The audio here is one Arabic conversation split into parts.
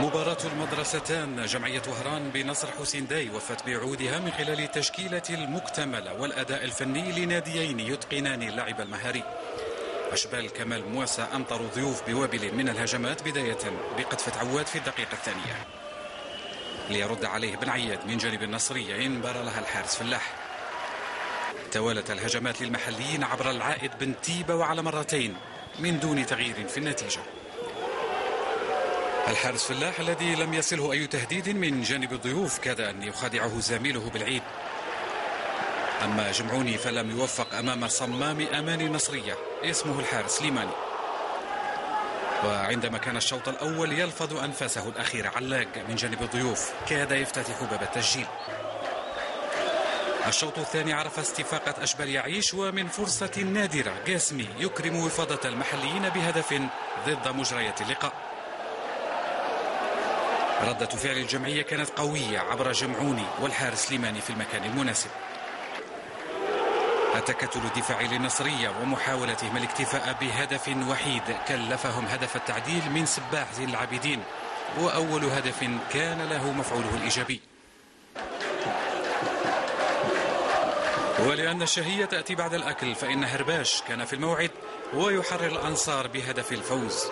مباراة المدرستان. جمعية وهران بنصر حسين داي وفت بعودها من خلال التشكيلة المكتملة والأداء الفني لناديين يتقنان اللعب المهاري. أشبال كمال موسى أمطروا ضيوف بوابل من الهجمات بداية بقذفة عواد في الدقيقة الثانية. ليرد عليه بن عياد من جانب النصرية انبر لها الحارس فلاح. توالت الهجمات للمحليين عبر العائد بن تيبة وعلى مرتين من دون تغيير في النتيجة. الحارس فلاح الذي لم يصله أي تهديد من جانب الضيوف كاد أن يخادعه زميله بالعيد. أما جمعوني فلم يوفق أمام صمام أمان النصرية اسمه الحارس ليماني. وعندما كان الشوط الأول يلفظ أنفاسه الأخيرة علاق من جانب الضيوف كاد يفتتح باب التسجيل. الشوط الثاني عرف استفاقة أشبال يعيش ومن فرصة نادرة قاسمي يكرم وفاضة المحليين بهدف ضد مجريات اللقاء. ردة فعل الجمعية كانت قوية عبر جمعوني والحارس ليماني في المكان المناسب. التكتل الدفاعي للنصرية ومحاولتهم الاكتفاء بهدف وحيد كلفهم هدف التعديل من سباح زين العابدين وأول هدف كان له مفعوله الإيجابي. ولأن الشهية تأتي بعد الأكل فإن هرباش كان في الموعد ويحرر الأنصار بهدف الفوز.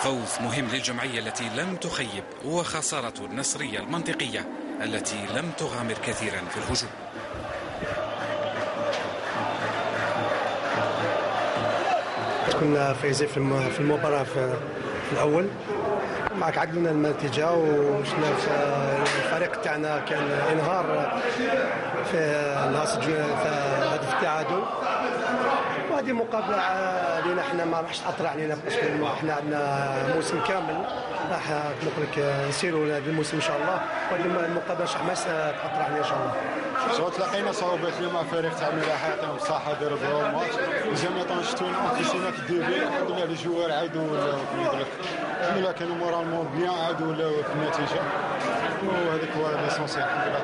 فوز مهم للجمعية التي لم تخيب وخسارة النصرية المنطقية التي لم تغامر كثيرا في الهجوم. كنا فايزين في المباراة في الأول. معك عدلنا النتيجة وشنا الفريق تاعنا كان إنهار في هدف التعادل وهذه مقابلة لنا إحنا ما راحش تاثر علينا باسكو إحنا عندنا موسم كامل راح نقول لك نسيروا هذا الموسم إن شاء الله. وهذه المقابلة راح ما تاثر علينا إن شاء الله. سواء تلاقينا صعوبات اليوم مع فريق تاع ملاحه يعطيهم الصحه داروا بهم ماتش جميع طون شتونا انفسنا في الديربي الحمد لله لي جوار عادوا كما نقول لك. الحمد كانوا مورالمون بيان عادوا في النتيجة. وهذيك هو ليسونسيال الحمد لله